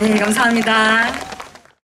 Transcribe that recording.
네, 감사합니다.